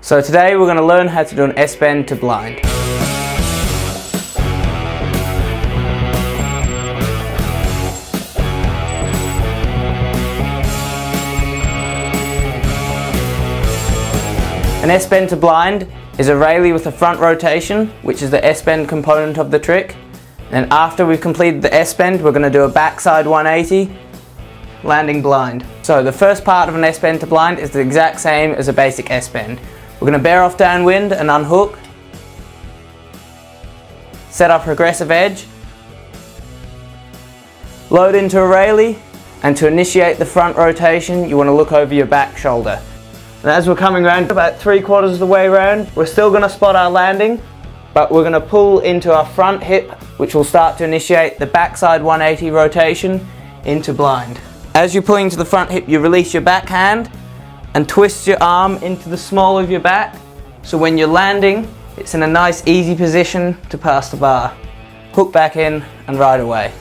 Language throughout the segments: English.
So today we're going to learn how to do an S-bend to blind. An S-bend to blind is a Raley with a front rotation, which is the S-bend component of the trick. And after we've completed the S-bend, we're going to do a backside 180, landing blind. So the first part of an S-bend to blind is the exact same as a basic S-bend. We're going to bear off downwind and unhook, set our progressive edge, load into a Raley, and to initiate the front rotation, you want to look over your back shoulder. And as we're coming around about three quarters of the way around, we're still going to spot our landing, but we're going to pull into our front hip, which will start to initiate the backside 180 rotation into blind. As you're pulling to the front hip, you release your back hand and twist your arm into the small of your back. So when you're landing, it's in a nice easy position to pass the bar. Hook back in and ride away.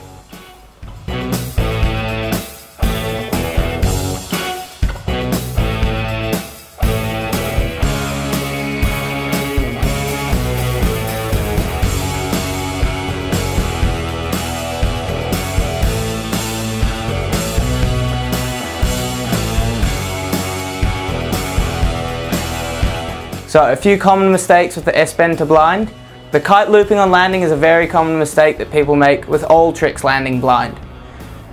So a few common mistakes with the S-bend to blind. The kite looping on landing is a very common mistake that people make with all tricks landing blind.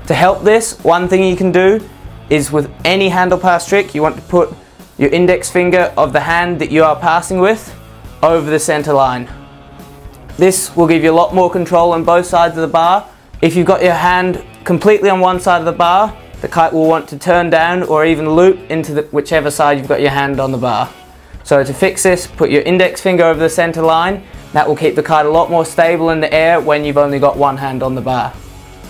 To help this, one thing you can do is with any handle pass trick, you want to put your index finger of the hand that you are passing with over the center line. This will give you a lot more control on both sides of the bar. If you've got your hand completely on one side of the bar, the kite will want to turn down or even loop into the, whichever side you've got your hand on the bar. So to fix this, put your index finger over the center line. That will keep the kite a lot more stable in the air when you've only got one hand on the bar.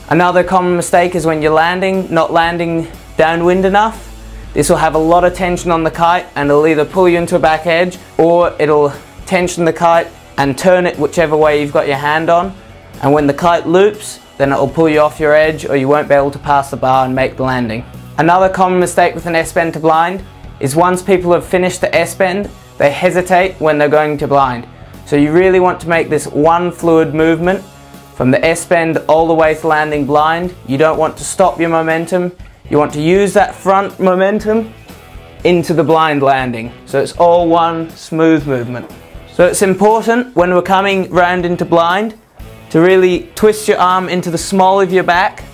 Another common mistake is when you're landing, not landing downwind enough. This will have a lot of tension on the kite and it'll either pull you into a back edge or it'll tension the kite and turn it whichever way you've got your hand on. And when the kite loops, then it'll pull you off your edge or you won't be able to pass the bar and make the landing. Another common mistake with an S-bend to blind is once people have finished the S-bend, they hesitate when they're going to blind. So you really want to make this one fluid movement from the S-bend all the way to landing blind. You don't want to stop your momentum. You want to use that front momentum into the blind landing. So it's all one smooth movement. So it's important when we're coming round into blind to really twist your arm into the small of your back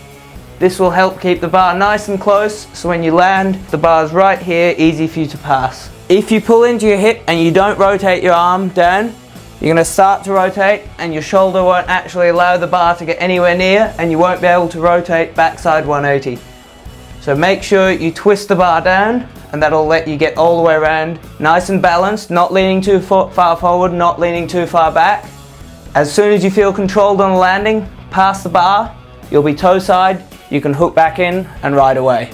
this will help keep the bar nice and close so when you land, the bar's right here, easy for you to pass. If you pull into your hip and you don't rotate your arm down, you're going to start to rotate and your shoulder won't actually allow the bar to get anywhere near and you won't be able to rotate backside 180. So make sure you twist the bar down and that'll let you get all the way around nice and balanced, not leaning too far forward, not leaning too far back. As soon as you feel controlled on the landing, pass the bar, you'll be toe side, you can hook back in and ride away.